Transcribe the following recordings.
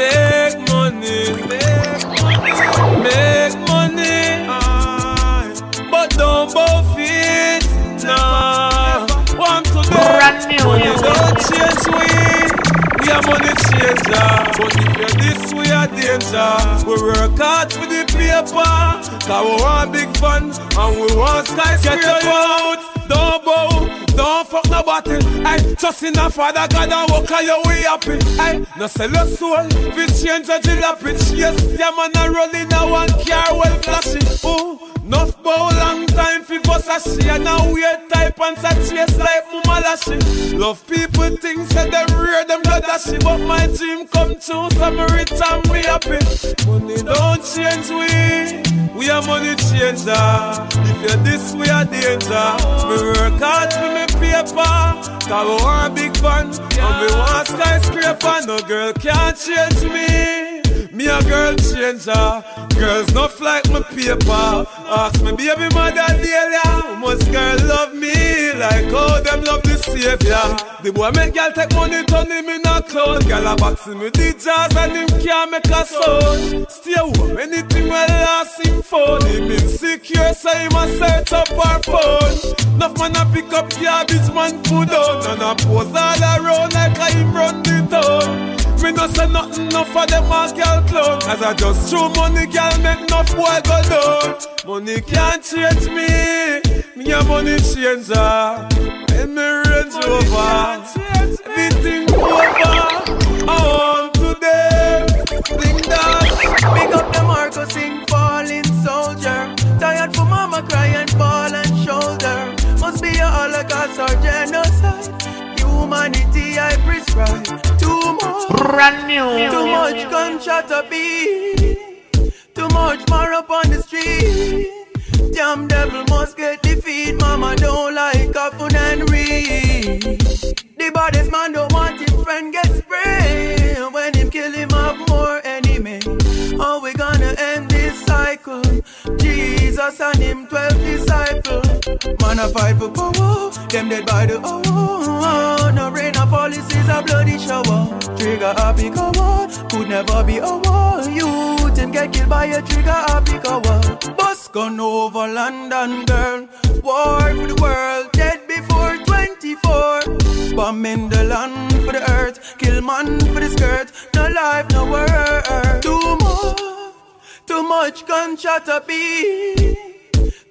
Make money, make money, make money. But don't bow feet, nah. Want to Brand new, money don't change we. We are money changer, but if you're this, we are danger. We work hard for the paper, cause we want big fun and we want skyscraper. Get out, don't bow, don't fuck nobody. Ay, trust in a father God and walk on your way up happy. Ay, no sell your soul, we change a jalopy. Yes, yeah man, a rolling a one car a And now weird type and sa chase like mama lashy Love people think say them rare them blood ashy But my dream come true so me rich and me happy. Money don't change we. We are money changer. If you're this we are danger. Me work hard for me paper. Cause we want big fun And we want skyscraper. No girl can't change me me a girl changer, girls not like my paper. Ask me baby mother how much girl love me like how them love the savior. The boy make girl take money, turn him in a clown. Girl a box him with the jazz and him can't make a sound. Stay home, anything will last him phone. Him insecure, so him a search up our phone. Enough man a pick up garbage man put down and a pose all around like a him run the town. Me no say nothing enough for them a girl clown As I just throw money girl make enough boy go down. Money can't change me Me a money changer And me range over Everything over. I want to them. Think that Big up the Marco sing falling soldier. Tired for mama crying, ball and shoulder. Must be a holocaust or genocide. Humanity I prescribe. Too much, Brand new. too much gunshot a beat. Too much more up on the street. Damn devil must get defeat. Mama don't like a Kafun and Reed. The baddest man don't want him friend get sprayed. When him kill him have more enemy. How we gonna end this cycle? Jesus and him twelve disciples. Man a fight for power. Them dead by the hour. No rain or policies a bloody shower. Trigger happy cover. Could never be a war. Youth him get killed by a trigger happy cover. Bus gone over London girl. War for the world. Dead before 24. Bomb in the land for the earth. Kill man for the skirt. No life, no word. Too much. Too much gunshot a beat.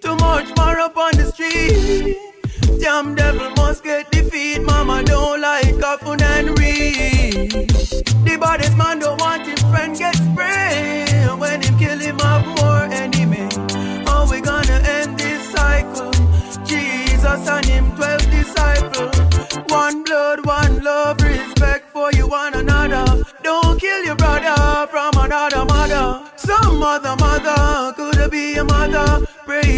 Too much more up on the street. Damn devil must get defeat. Mama don't like Kafun and Reed. The baddest man don't want him friend get sprayed. When him kill him have more enemy. How we gonna end this cycle? Jesus and him twelve disciples. One blood, one love, respect for you one another. Don't kill your brother from another mother. Some other mother could be a mother.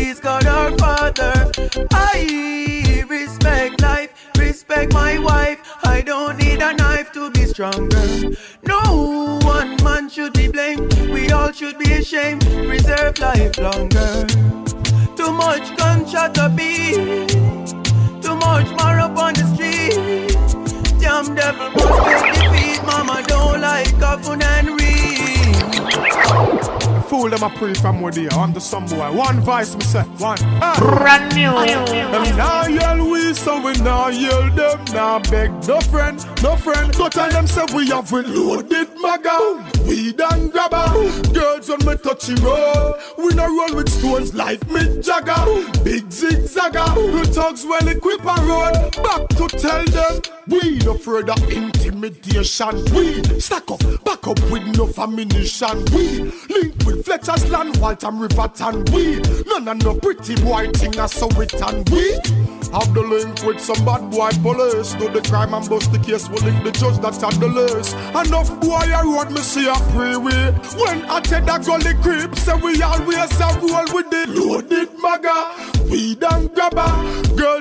Praise God our Father. I respect life, respect my wife. I don't need a knife to be stronger. No one man should be blamed. We all should be ashamed. Preserve life longer. Too much gunshot a beat. Too much them a pray from where they are. I'm the some boy. One voice, me say. One. Ah. Brand new. Them now yell we, so we now yell them. Now beg no friend, no friend. So tell them say we have we loaded maga. We done grabber. Girls on me touchy road. We no roll with stones like Mick Jagger. Big zigzagger. The thugs well equipped and road. Back to tell them. We no further intimidation. We stack up, back up with no ammunition. We link with Fletcher's land, Waltham River, and we none of no pretty boy thing I saw it and we have the link with some bad boy police. Do the crime and bust the case, we link the judge that had the list. Enough boy I road me see a we. When I tell that gully creep, say we always a roll with the loaded maga. We done grabber.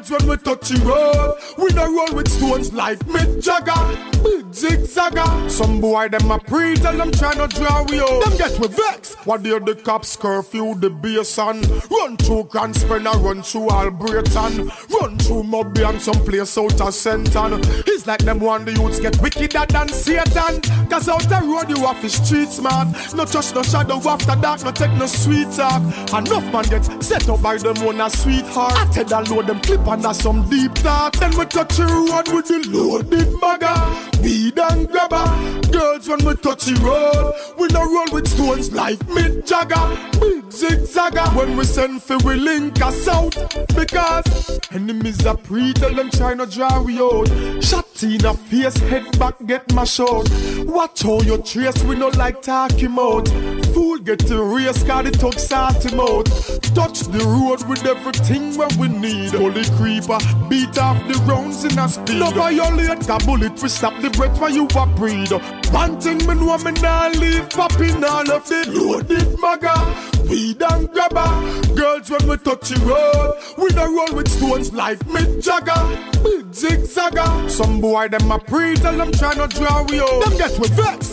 Girls when we touching road, we no roll with stones like Mick Jagger. Big zigzagger. Some boy them a pre tell them try not draw we out. Them get we vex. What they the cops curfew the bass and run through Grand Spanner, run through Albrighton, run through Mobby and some place out of Senton. It's like them one the youths get wickeder than Satan. Cause out the road you have to street smart. No trust, no shadow after dark, no take no sweet talk. Enough man get set up by them one a sweetheart. I tell that load them clip under some deep thought. Then we touch the road with the loaded bagger. Weed and grabber. Girls when we touch the road, we no roll with stones like Mick Jagger. Big zigzagger when we send for we link us out. Because enemies are pre, tell them try no draw we out. Shot in a face, head back, get my shot. Watch how you trace, we no like talking out. Get the race, got the talk sort him out. Touch the road with everything we need. Holy creeper, beat off the rounds in a speed. No violate, a bullet, we stop the breath while you a breed. One thing me know me nah leave popping all of the loaded maga. Weed and grabber. Girls when we touch the road, we don't roll with stones like Mick Jagger. Big zigzagger. Some boy them a pre, tell them try not draw we out. Them get with vex.